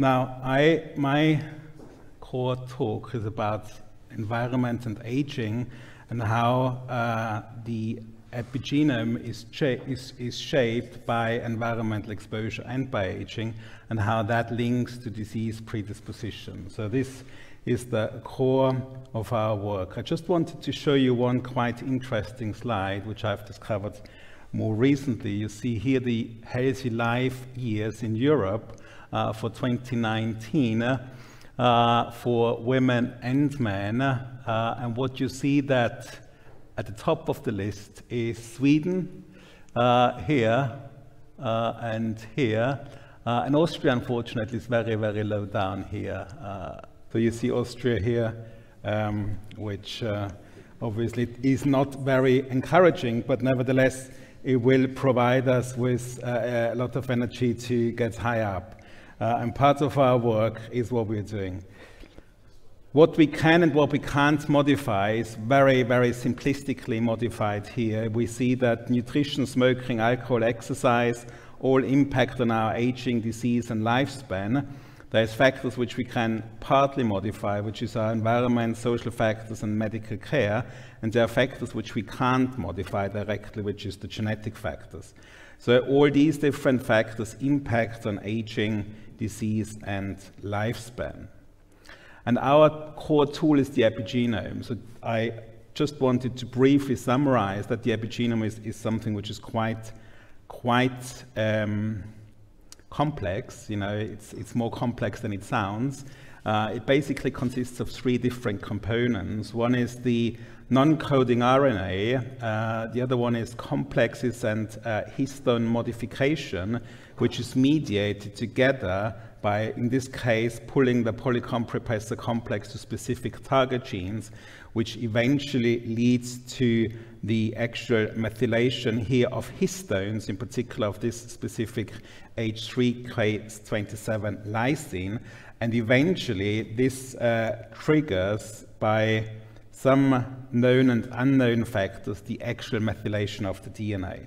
Now, I, my core talk is about environment and aging and how uh, the epigenome is, is, is, shaped by environmental exposure and by aging, and how that links to disease predisposition. So this is the core of our work. I just wanted to show you one quite interesting slide, which I've discovered more recently. You see here the healthy life years in Europe uh, for 2019 uh, for women and men. Uh, and what you see that at the top of the list is Sweden, uh, here, uh, and here. And Austria, unfortunately, is very, very low down here. So you see Austria here, um, which obviously is not very encouraging, but nevertheless, it will provide us with uh, a lot of energy to get high up. Uh, and part of our work is what we're doing. What we can and what we can't modify is very, very simplistically modified here. We see that nutrition, smoking, alcohol, exercise all impact on our aging, disease, and lifespan. There's factors which we can partly modify, which is our environment, social factors, and medical care. And there are factors which we can't modify directly, which is the genetic factors. So all these different factors impact on aging, disease, and lifespan. And our core tool is the epigenome. So I just wanted to briefly summarize that the epigenome is, is something which is quite, quite um, complex. You know, it's, it's more complex than it sounds. Uh, it basically consists of three different components. One is the non-coding RNA, uh, the other one is complexes and uh, histone modification, which is mediated together by, in this case, pulling the polycomb repressor complex to specific target genes, which eventually leads to the actual methylation here of histones, in particular of this specific H3K27 lysine. And eventually, this uh, triggers by some known and unknown factors the actual methylation of the DNA.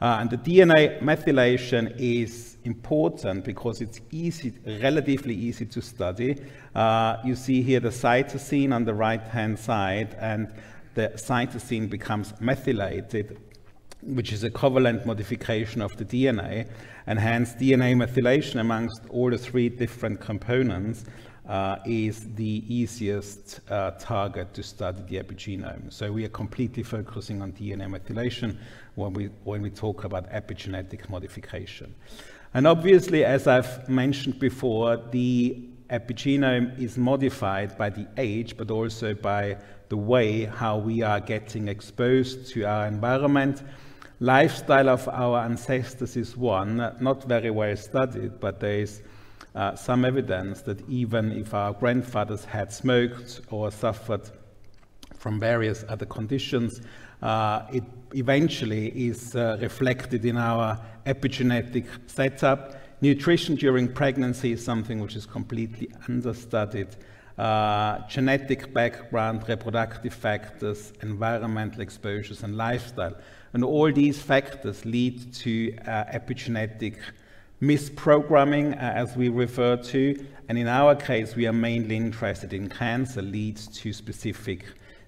Uh, and the DNA methylation is important because it's easy, relatively easy to study. Uh, you see here the cytosine on the right-hand side, and the cytosine becomes methylated, which is a covalent modification of the DNA, and hence DNA methylation amongst all the three different components uh, is the easiest uh, target to study the epigenome. So we are completely focusing on DNA methylation when we, when we talk about epigenetic modification. And obviously, as I've mentioned before, the epigenome is modified by the age, but also by the way how we are getting exposed to our environment. Lifestyle of our ancestors is one, not very well studied, but there is uh, some evidence that even if our grandfathers had smoked or suffered from various other conditions, uh, it eventually is uh, reflected in our epigenetic setup. Nutrition during pregnancy is something which is completely understudied. Uh, genetic background, reproductive factors, environmental exposures, and lifestyle. And all these factors lead to uh, epigenetic misprogramming, uh, as we refer to, and in our case, we are mainly interested in cancer leads to specific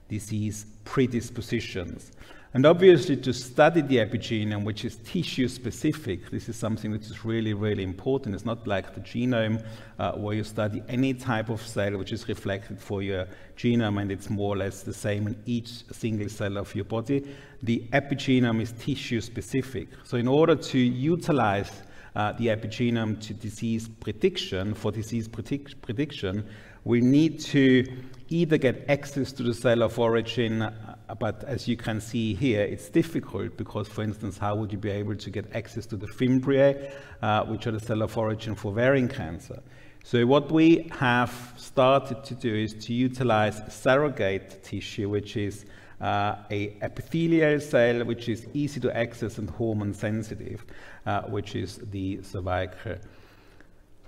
disease predispositions. And obviously, to study the epigenome, which is tissue specific, this is something which is really, really important. It's not like the genome, uh, where you study any type of cell which is reflected for your genome, and it's more or less the same in each single cell of your body. The epigenome is tissue specific. So, in order to utilize uh, the epigenome to disease prediction, for disease predict prediction, we need to either get access to the cell of origin, uh, but as you can see here, it's difficult because, for instance, how would you be able to get access to the fimbriae, uh, which are the cell of origin for ovarian cancer? So what we have started to do is to utilize surrogate tissue, which is uh, a epithelial cell which is easy to access and hormone sensitive, uh, which is the cervical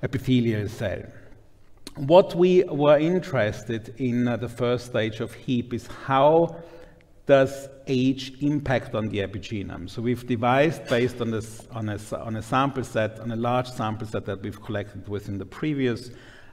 epithelial cell. What we were interested in uh, the first stage of HEAP is how does age impact on the epigenome? So we've devised, based on, this, on, a, on a sample set, on a large sample set that we've collected within the previous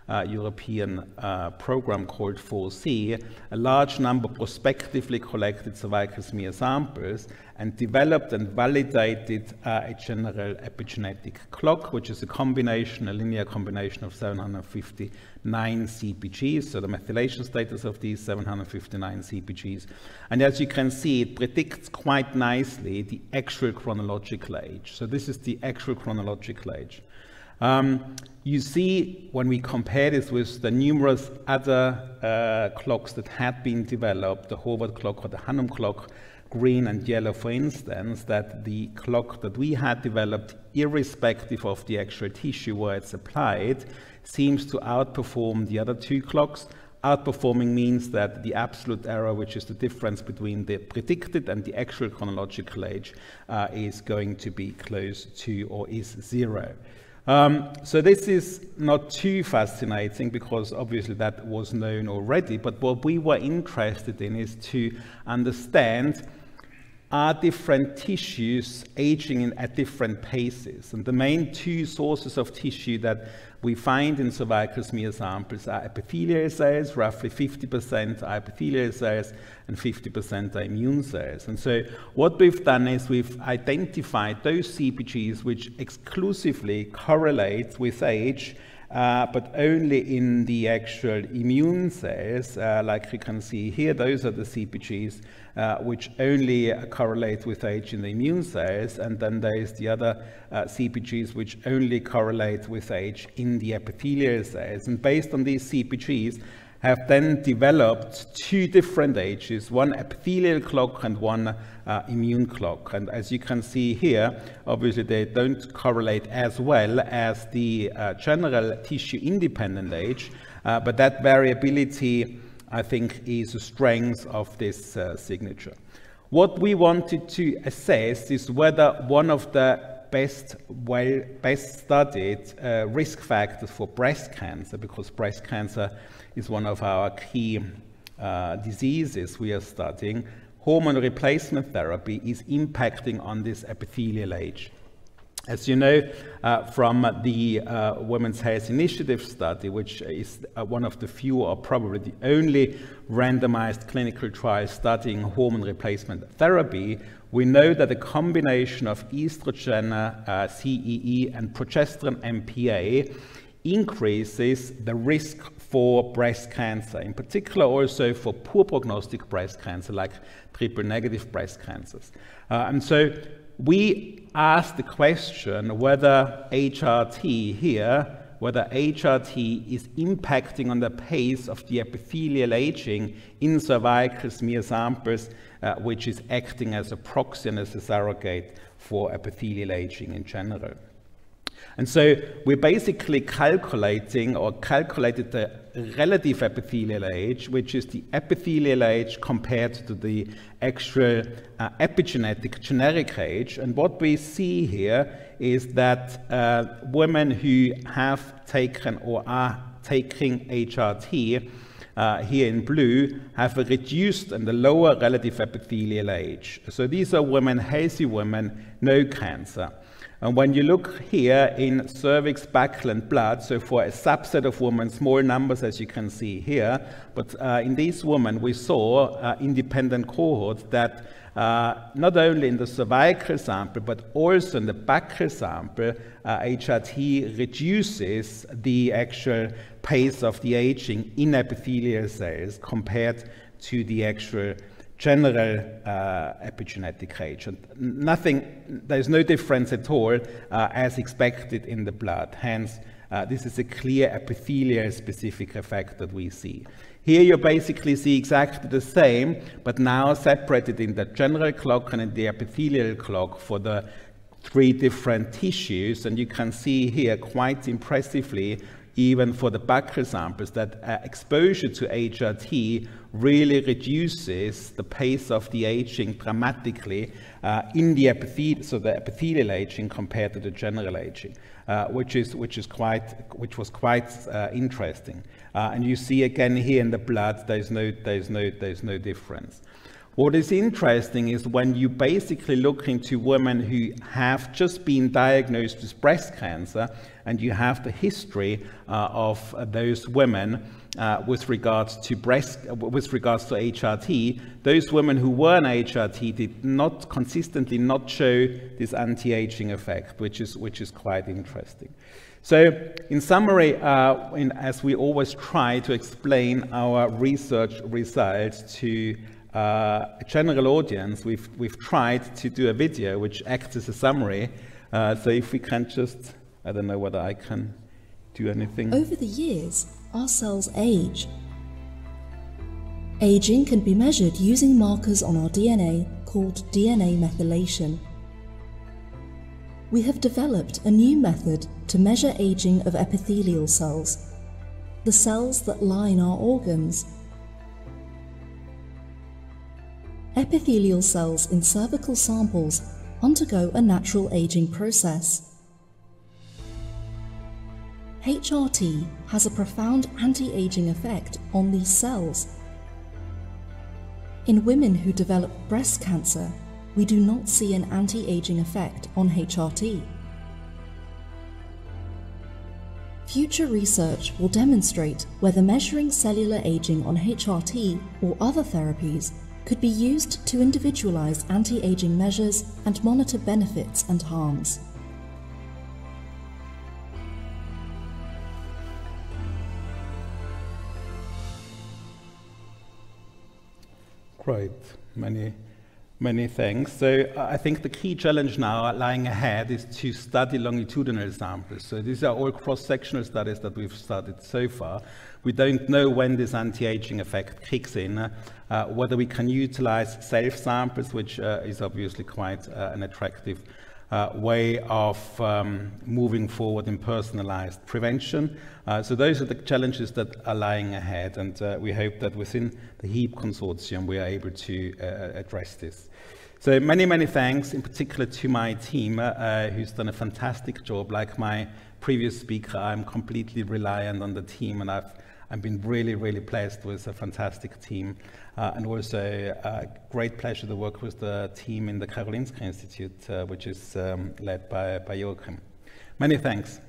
uh, European uh, program called 4C, a large number prospectively collected cervical smear samples and developed and validated uh, a general epigenetic clock, which is a combination, a linear combination of 759 CPGs, so the methylation status of these 759 CPGs. And as you can see, it predicts quite nicely the actual chronological age. So this is the actual chronological age. Um, you see, when we compare this with the numerous other uh, clocks that had been developed, the Horvath clock or the Hannum clock, green and yellow, for instance, that the clock that we had developed, irrespective of the actual tissue where it's applied, seems to outperform the other two clocks. Outperforming means that the absolute error, which is the difference between the predicted and the actual chronological age, uh, is going to be close to or is zero. Um, so this is not too fascinating because obviously that was known already, but what we were interested in is to understand are different tissues aging in, at different paces. And the main two sources of tissue that we find in cervical smear samples are epithelial cells, roughly 50% are epithelial cells and 50% are immune cells. And so what we've done is we've identified those CPGs which exclusively correlate with age uh, but only in the actual immune cells, uh, like you can see here, those are the CPGs uh, which only correlate with age in the immune cells, and then there is the other uh, CPGs which only correlate with age in the epithelial cells. And based on these CPGs, have then developed two different ages, one epithelial clock and one uh, immune clock. And as you can see here, obviously they don't correlate as well as the uh, general tissue independent age, uh, but that variability, I think, is a strength of this uh, signature. What we wanted to assess is whether one of the best, well, best studied uh, risk factors for breast cancer, because breast cancer is one of our key uh, diseases we are studying, hormone replacement therapy is impacting on this epithelial age. As you know uh, from the uh, Women's Health Initiative study, which is uh, one of the few or probably the only randomized clinical trial studying hormone replacement therapy, we know that the combination of estrogen, uh, CEE, and progesterone MPA increases the risk for breast cancer, in particular also for poor prognostic breast cancer like triple negative breast cancers. Uh, and so we asked the question whether HRT here, whether HRT is impacting on the pace of the epithelial aging in cervical smear samples, uh, which is acting as a proxy and as a surrogate for epithelial aging in general. And so we're basically calculating or calculated the relative epithelial age, which is the epithelial age compared to the actual uh, epigenetic generic age. And what we see here is that uh, women who have taken or are taking HRT uh, here in blue have a reduced and a lower relative epithelial age. So these are women, healthy women, no cancer. And when you look here in cervix, buccal, and blood, so for a subset of women, small numbers as you can see here, but uh, in these women we saw uh, independent cohorts that uh, not only in the cervical sample, but also in the buccal sample, uh, HRT reduces the actual pace of the aging in epithelial cells compared to the actual general uh, epigenetic age. And nothing, there's no difference at all uh, as expected in the blood. Hence, uh, this is a clear epithelial specific effect that we see. Here you basically see exactly the same, but now separated in the general clock and in the epithelial clock for the three different tissues. And you can see here quite impressively even for the buccal samples, that uh, exposure to HRT really reduces the pace of the aging dramatically uh, in the epithelial, so the epithelial aging compared to the general aging, uh, which is which is quite which was quite uh, interesting. Uh, and you see again here in the blood, there's no there's no there's no difference. What is interesting is when you basically look into women who have just been diagnosed with breast cancer and you have the history uh, of those women uh, with regards to breast, with regards to HRT, those women who were on HRT did not consistently not show this anti-aging effect, which is which is quite interesting. So, in summary, uh, in, as we always try to explain our research results to uh, general audience, we've, we've tried to do a video which acts as a summary. Uh, so if we can just, I don't know whether I can do anything. Over the years, our cells age. Aging can be measured using markers on our DNA called DNA methylation. We have developed a new method to measure aging of epithelial cells, the cells that line our organs epithelial cells in cervical samples undergo a natural aging process. HRT has a profound anti-aging effect on these cells. In women who develop breast cancer, we do not see an anti-aging effect on HRT. Future research will demonstrate whether measuring cellular aging on HRT or other therapies could be used to individualize anti-aging measures and monitor benefits and harms. Great, many, many thanks. So I think the key challenge now lying ahead is to study longitudinal samples. So these are all cross-sectional studies that we've studied so far. We don't know when this anti-aging effect kicks in, uh, whether we can utilize self-samples, which uh, is obviously quite uh, an attractive uh, way of um, moving forward in personalized prevention. Uh, so those are the challenges that are lying ahead, and uh, we hope that within the HEAP consortium we are able to address this. So many, many thanks, in particular to my team, who's done a fantastic job. Like my previous speaker, I'm completely reliant on the team, and I've I've been really, really blessed with a fantastic team. Uh, and also a uh, great pleasure to work with the team in the Karolinska Institute, uh, which is um, led by, by Joakim. Many thanks.